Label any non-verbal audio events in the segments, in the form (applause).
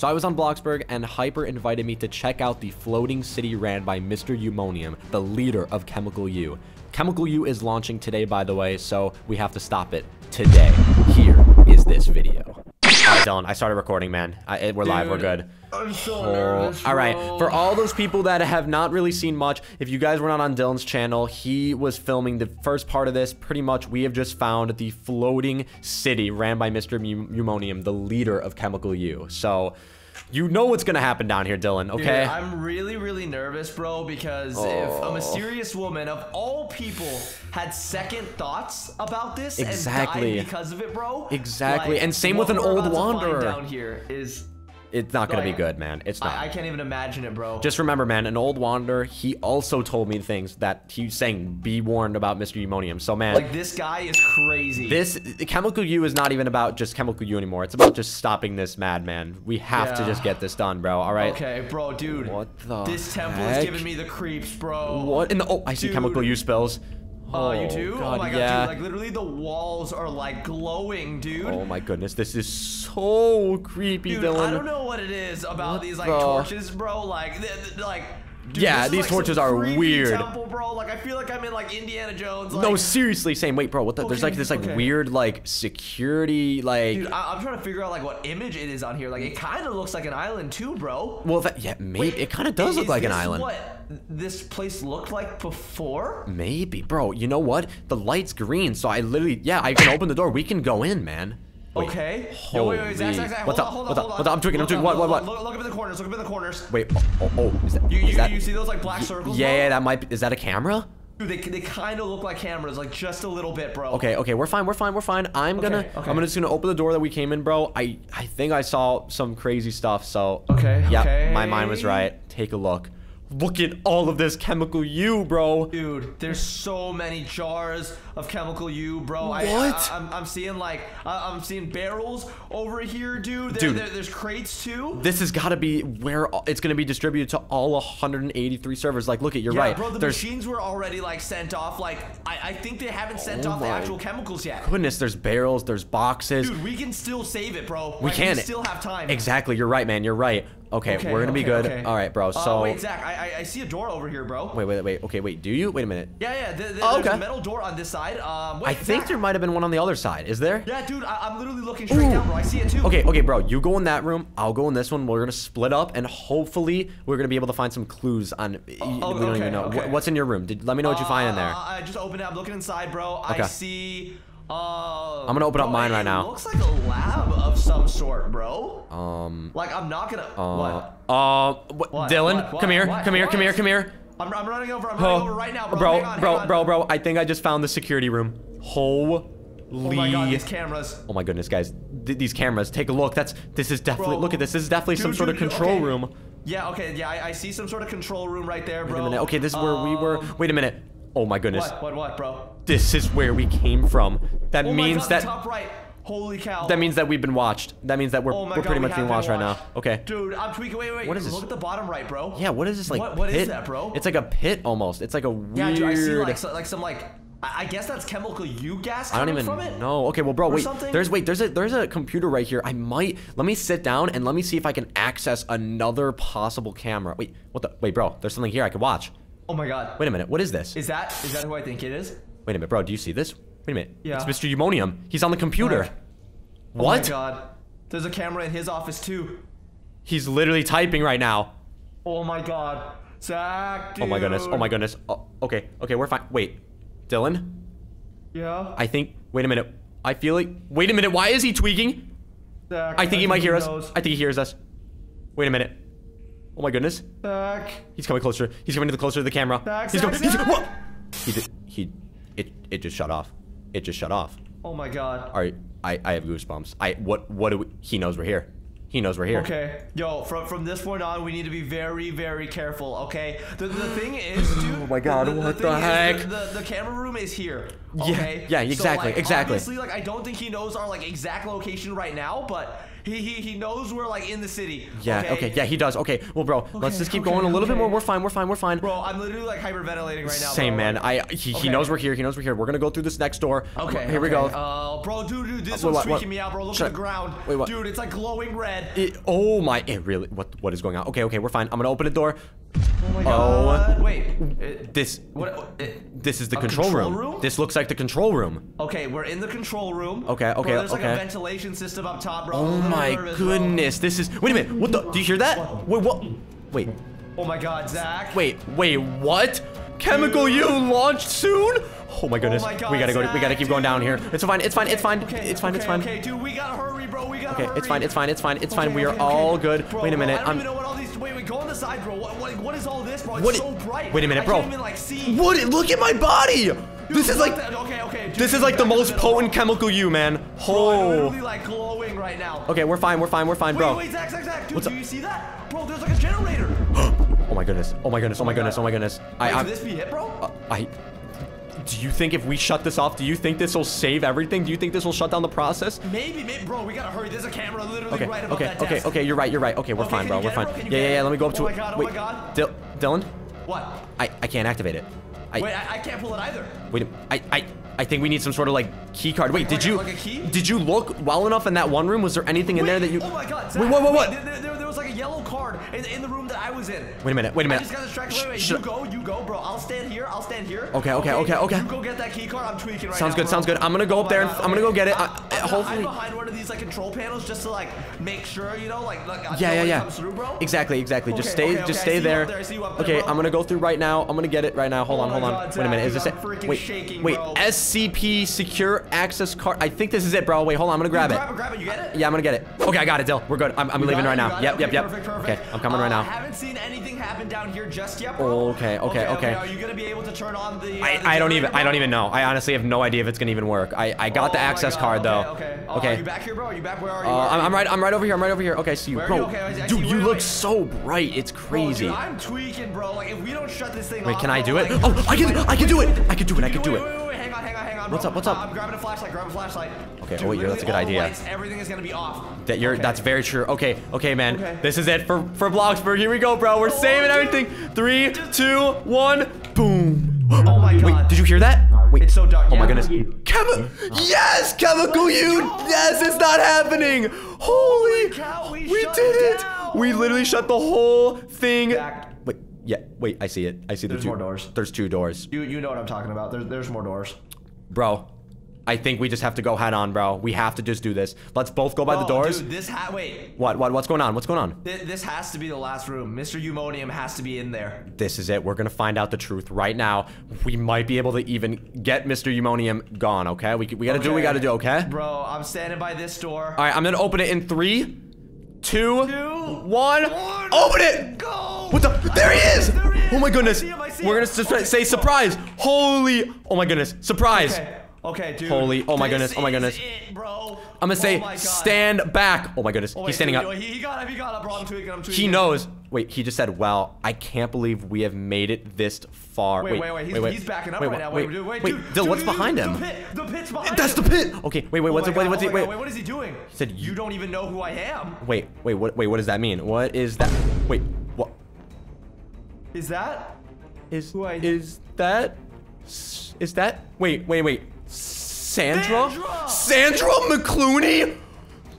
So I was on Bloxburg and Hyper invited me to check out the floating city ran by Mr. Eumonium, the leader of Chemical U. Chemical U is launching today, by the way, so we have to stop it today. Here is this video. Dylan, I started recording, man. I, we're live, we're good. I'm so Oh, nervous. all right. bro. For all those people that have not really seen much, if you guys were not on Dylan's channel, he was filming the first part of this. Pretty much, we have just found the floating city ran by Mr. Eumonium, the leader of Chemical U. So, you know what's gonna happen down here, Dylan. Dude, Okay. I'm really, really nervous, bro, because if Oh. a mysterious woman of all people had second thoughts about this Exactly. and died because of it, bro. Exactly, like, and same with an old about to find wanderer. down here is it's not gonna be good, man. It's not. I, I can't even imagine it, bro. Just remember, man, an old wanderer, he also told me things that he's saying, be warned about Mr. Eumonium. So, man, like this guy is crazy. This chemical U is not even about just chemical U anymore. It's about just stopping this madman. We have to just get this done, bro. All right. Okay, bro, dude. What the This temple heck? is giving me the creeps, bro. What in the? Oh, I see Dude. chemical U spills. Uh, oh, you do? God, oh my god, yeah. dude! Like literally, the walls are like glowing, dude. oh my goodness, this is so creepy, Dude, Dylan. I don't know what it is about What these like the- torches, bro. Like, like. Dude, Yeah, these like, torches are weird. Temple, bro. Like, I feel like I'm in like Indiana Jones. Like, no, seriously, same. Wait, bro, what the? There's like this like okay. weird like security like. Dude, I- I'm trying to figure out like what image it is on here. Like, it kind of looks like an island too, bro. well, that, yeah, maybe Wait, it kind of does look like an island. What this place looked like before? Maybe, bro. You know what? The light's green, so I literally, yeah, I can open the door. We can go in, man. Wait, Okay. Yo, wait, wait, Zach, Zach, Zach, What's hold up? on, hold What's on, up? hold What's up? on. I'm tweaking. I'm up, What? What? What? Look, look up in the corners. Look up in the corners. Wait. Oh, oh, oh is that? You, is you, that? you see those like black circles? yeah, bro? yeah, that might. Be, is that a camera? Dude, they, they kind of look like cameras, like just a little bit, bro. Okay, okay, we're fine. We're fine. We're fine. I'm gonna. Okay, okay. I'm gonna just gonna open the door that we came in, bro. I I think I saw some crazy stuff. So. Okay, Yeah, okay. my mind was right. Take a look. Look at all of this chemical U, bro. Dude, there's so many jars of chemical U, bro. I, What? I, am I'm seeing like I, I'm seeing barrels over here, dude. There, Dude. there- there's crates too. This has got to be where it's going to be distributed to all 183 servers. Like, look at, you're yeah, right. bro. The There's machines were already like sent off. Like I, I think they haven't sent Oh off the actual chemicals yet. goodness. There's barrels. There's boxes. Dude, we can still save it, bro. we Like, can. We still have time. Exactly. You're right, man. You're right. Okay, Okay, we're gonna be good. okay. All right, bro. So Uh, wait, Zach, I, I I see a door over here, bro. wait, wait, wait. Okay, wait. Do you? Wait a minute. Yeah, yeah. th- th- Oh, there's a metal door on this side. Um, wait, I think there might have been one on the other side. Is there? Yeah, dude. I, I'm literally looking straight Ooh. down, bro. I see it too. Okay, okay, bro. You go in that room. I'll go in this one. We're gonna split up, and hopefully, we're gonna be able to find some clues on. y- oh, we don't okay, even know okay. What's in your room. Did, let me know what you find in there. Uh, I just opened it. I'm looking inside, bro. Okay. I see. Uh, I'm gonna open up bro, mine it right now. Looks like a lab of some sort, bro. Um. Like I'm not gonna. Uh. what? Uh. What, What? Dylan, What? What? come here. Come here. Come here. Come here. I'm, I'm running over. I'm running over right now, bro. bro, Hang on, bro, hang on. bro, bro. I think I just found the security room. Holy. Oh my god, these cameras. Oh my goodness, guys! Th- these cameras. Take a look. That's this is definitely. Bro. Look at this. This is definitely some Dude, sort of dude, control okay. room. Yeah. Okay. Yeah. I, I see some sort of control room right there, Wait a minute. Okay, this is where we were. Um, Wait a minute. Oh my goodness. What? What? What, bro? This is where we came from. That Oh means god, that. top right. Holy cow. That means that we've been watched. That means that we're, Oh we're god, pretty we much being have watched right now. Okay. Dude, I'm tweaking. Wait, wait. What is this? Look at the bottom right, bro. Yeah. What is this like? What- what is that, bro? It's like a pit almost. It's like a weird. Yeah, dude, I see like so, like some like I, I guess that's chemical U gas I don't coming even from it. know. Okay, well, bro, Or wait. something? There's wait. There's a there's a computer right here. I might let me sit down and let me see if I can access another possible camera. Wait, what the? Wait, bro. There's something here I could watch. Oh my god. Wait a minute. What is this? Is that is that who I think it is? Wait a minute, bro. Do you see this? Wait a minute. Yeah. It's Mr. Eumonium. He's on the computer. Fuck. Oh what? Oh my god. There's a camera in his office too. He's literally typing right now. Oh my god. Zach, dude. Oh my goodness. Oh my goodness. Oh, okay. Okay, we're fine. Wait, Dylan. Yeah. I think. Wait a minute. I feel like. Wait a minute. Why is he tweaking? Zach, I think he might hear us. I think he hears us. Wait a minute. Oh my goodness. Zach. He's coming closer. He's coming to the closer to the camera. Zach, he's Zach, going. He's, Zach. what? He did. He. It. It just shut off. It just shut off. Oh my god. All right. I. I have goosebumps. I. What. What do we? He knows we're here. He knows we're here. Okay, yo, from from this point on, we need to be very, very careful. Okay, the, the thing is, dude. Oh my God, the, what thing the is, heck? The, the, the camera room is here. Yeah, yeah, exactly, so, like, exactly. Obviously, like I don't think he knows our like exact location right now, but He, he he knows we're like in the city. Yeah, okay, yeah, he does. Okay, well, bro, let's just keep going a little bit more. We're fine, we're fine, we're fine. Bro, I'm literally like hyperventilating right now. Same, bro. man. I he, he knows we're here. He knows we're here. We're gonna go through this next door. Okay, Here we go. Uh, bro, dude, dude, this Uh, one's what- what- freaking me out, bro. Look Shut at the up. ground. Wait, what? Dude, it's like glowing red. It- oh my! It really. What what is going on? Okay, okay, we're fine. I'm gonna open a door. Oh my oh. god. Wait. it- This what? it- this is the control, control room. room? This looks like the control room. Okay, we're in the control room. Okay, Bro, okay, there's like a ventilation system up top, bro. Oh I'm a little my bro. goodness! This is. Wait a minute. What the? Do you hear that? Wait, what? Wait, Oh my god, Zach. wait, wait. What? Chemical U launched soon? Oh my oh goodness. my God, we gotta go. We gotta keep going down here. It's fine. It's fine. It's fine. Okay, It's fine. It's fine. Okay, dude, we gotta hurry, bro. We gotta Okay, hurry. it's fine. It's fine. It's fine. It's fine. Okay, We are okay, all good. Bro, Wait a bro, minute. I don't I'm. Even know what all these. Wait, wait, go on the side, bro. What, what, what is all this, bro? It's What- so bright. wait a minute, I bro. Can't even like see. What? Look at my body. Dude, This is like. the- okay, okay. Dude, This is like the most bro. potent chemical U, man. Bro, Oh. literally like glowing right now. Okay, we're fine. We're fine. We're fine, bro. Wait, Zach, Zach, Zach. Dude, What's do up? you see that? Bro, there's like a generator. (gasps) Oh my goodness. Oh my goodness. Oh my goodness. Oh my goodness. I. Wait, I'm, this be it, bro? Uh, I. Do you think if we shut this off, do you think this will save everything? Do you think this will shut down the process? maybe, maybe, bro. We gotta hurry. There's a camera literally Okay, right above okay, that okay, desk. okay. You're right. You're right. Okay, we're Okay, fine, bro. We're it, fine. bro? Can you Yeah, yeah, yeah. Let me go up Oh to my it. God, oh Wait, my God. Dil- Dylan, What? I I can't activate it. I Wait, I, I can't pull it either. wait. I I I think we need some sort of like key card. Wait, did you like a key? did you look well enough in that one room? Was there anything in there that you? Oh my god, Wait, Zach, what, what, what? There, there, there was like a yellow card in, in the room that I was in. Wait a minute. Wait a minute. just got distracted. Wait, wait, sh- you go, you go, bro. I'll stand here. I'll stand here. Okay, okay, okay, okay. You go get that key card. I'm tweaking right Sounds now. good, bro. sounds good. I'm gonna go Oh up there and God, I'm gonna go get it. I, I- hopefully- I'm behind one of these like control panels just to like make sure, you know, like like Yeah, yeah, yeah. Through, bro. Exactly, exactly. Just stay, just stay there. up there, I see you up there, okay. I'm gonna go through right now. I'm gonna get it right now. Hold Oh on, hold on. Wait a minute. Is this? Wait, wait. bro. SCP Secure Access Card. I think this is it, bro. Wait, hold on. I'm gonna grab it. Grab it, grab it. You get it? Yeah, I'm gonna get it. Okay, I got it, Dill. We're good. I'm, I'm leaving right now. You got it? Yep, Okay, yep, yep. Perfect, perfect. Okay, I'm coming Uh, right now. I haven't seen anything happen down here just yet, bro. Okay, okay, okay. Are you gonna be able to turn on the? Uh, I, the I don't even generator, I don't even know. I honestly have no idea if it's gonna even work. I, I got the Oh my access card though. Okay, okay. Uh, Okay. Are you back here, bro? Are you back? Where are you? Uh, I'm, right. I'm right over here. I'm right over here. Okay, see you, bro. you? Okay, I see- I dude, you look so bright. It's crazy. I'm tweaking, bro. Like if we don't shut this thing Wait, can I do it? Oh, I can- I can do it. I can do it. I can do it. Wait, wait, wait. What's up, what's up? I'm grabbing a flashlight. Grab a flashlight. Okay, Dude, oh, yeah, that's a good literally all the idea. lights, everything is gonna be off. That you're Okay. that's very true. Okay, okay, man. Okay. This is it for for Bloxburg. Here we go, bro. We're oh, saving dude. everything. Three, two, one, boom. Oh my god. Wait, did you hear that? Wait, It's so dark. Oh my goodness. Chemi- yes, chemical U. Yes, it's not happening. Holy. cow, we we did it down. We literally shut the whole thing. Back. Wait, yeah, wait. I see it. I see the two. There's more doors. There's two doors, You you know what I'm talking about. There's there's more doors. Bro. I think we just have to go head on, bro. We have to just do this. Let's both go by the doors. Dude, this ha- wait. What? What? What's going on? What's going on? Th- This has to be the last room. Mr. Eumonium has to be in there. This is it. We're gonna find out the truth right now. We might be able to even get Mr. Eumonium gone. Okay, we we gotta do what we gotta do. Okay. Bro, I'm standing by this door. All right, I'm gonna open it in three, two, Two, one. one. Open it. Go! What the? There he is! There he is. Oh my goodness! him, We're gonna su- Okay, say go. surprise! Holy! Oh my goodness! Surprise! Okay. Okay, dude. Holy- oh my goodness, oh my goodness. It, bro. I'm gonna oh say oh stand back. Oh my goodness! Oh, wait, He's standing up. He, he got up. He got up, bro. I'm tweaking. I'm tweaking. He knows. Wait, he just said, "Well, I can't believe we have made it this far." Wait, wait, wait. He's, he's backing up wait, right now. Wait, Wait, dude, wait, wait, dude. What's dude, behind dude, him? The pit. The pit's behind That's the him. pit. Okay, wait, wait. Oh What's it? Wait, what's oh my Wait, oh God, wait. What is he doing? He said you don't even know who I am. wait, wait. What? Wait, what does that mean? What is that? Wait, Is that? is? Who I- Is that? Is that? Wait, wait, wait. Sandra? Sandra! Sandra McClooney,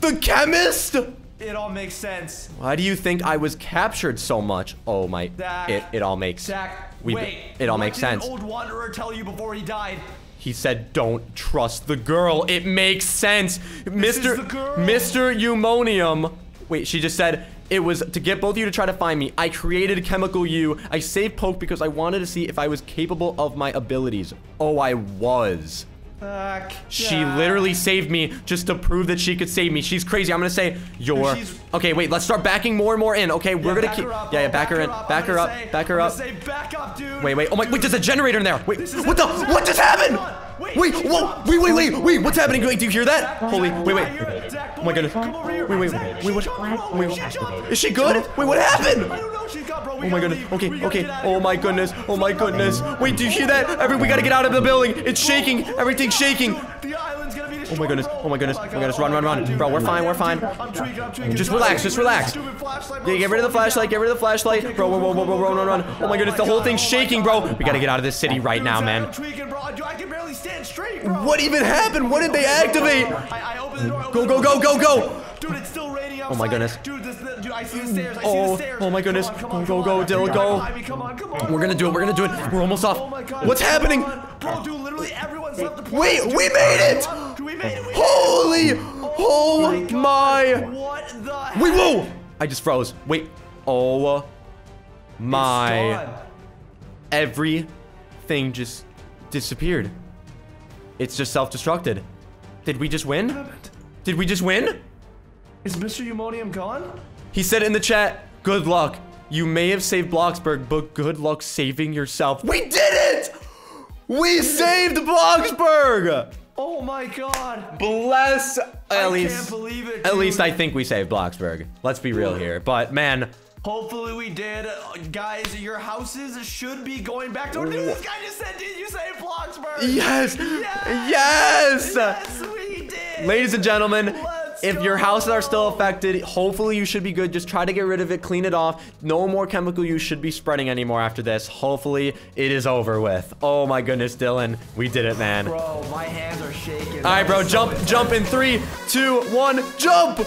the chemist. It all makes sense. Why do you think I was captured so much? Oh my! Zach. It it all makes. Zach, we- wait. It all makes sense. Old wanderer tell you before he died. He said, "Don't trust the girl." It makes sense, Mister is the girl. Mister Eumonium. Wait, she just said it was to get both of you to try to find me. I created Chemical U. I saved Poke because I wanted to see if I was capable of my abilities. Oh, I was. Zach. She Zach. literally saved me just to prove that she could save me. She's crazy. I'm gonna say you're. she's- Okay, wait. Let's start backing more and more in. Okay, we're Yeah, gonna keep. yeah, yeah. bro. Back her in. up. Back her up. say- Back her up. say back up, dude. Wait, wait. Oh my. Wait, there's a generator in there. Wait. What the? What just happened? Wait, Wait. Whoa. Wait. Wait. Wait. Wait. What's happening? Wait. Do you hear that? Holy. Wait. Wait. hear it. Zach, Oh my goodness. Come over here. Wait. Wait. Wait. What? Wait. She. Is she good? Wait. What happened? I don't know. She's got, bro. We Oh my goodness. Okay, okay. get out of Oh my goodness. Oh my goodness. Wait, do you hear that? Every we gotta get out of the building. It's shaking. Everything's shaking. The island's gonna be Oh my goodness. Oh my goodness. Oh my goodness. Run, run, run. Bro, we're fine. We're fine. I'm tweaking, I'm tweaking. Just relax, just relax. Stupid flashlight, bro. Yeah, get rid of the flashlight. Get rid of the flashlight. Bro, whoa, whoa, whoa, whoa, run, run, run. Oh my goodness. The whole thing's shaking, bro. We gotta get out of this city right now, man. Straight, bro. What even happened? What did they activate? I, I opened the door. I Go, go, go, go, go. Dude, it's still raining outside. Oh my goodness. Dude, this, dude, I see the stairs. I see Oh, the stairs. oh my goodness. Come on, come Go, on, go, come on. go, Dylan, go. behind me. Come on, come on. We're gonna do it. We're gonna do it. We're almost off. Oh my god. What's happening? Bro, dude, literally everyone's left the place. Wait, Dude, we made it! Dude, we made it. We made it. Holy! Oh, oh God. my! What the heck? Wait, whoa! I just froze. Wait. Oh my! Everything just disappeared. It's just self-destructed. Did we just win? Did we just win? Is Mr. Eumonium gone? He said in the chat, good luck. You may have saved Bloxburg, but good luck saving yourself. We did it! We saved Bloxburg! Oh my god. Bless at I least can't believe it. at dude. least I think we saved Bloxburg. Let's be real here. But man, Hopefully we did. Uh, guys, your houses should be going back to. Dude, this guy just said, did you say Bloxburg? yes! Yes! Yes! Yes, we did. Ladies and gentlemen, Let's if your houses are still affected, hopefully you should be good. Just try to get rid of it, clean it off. No more chemical use should be spreading anymore after this. Hopefully it is over with. Oh my goodness, Dylan. We did it, man. Bro, my hands are shaking. All right, bro, jump, jump in three, two, one, jump!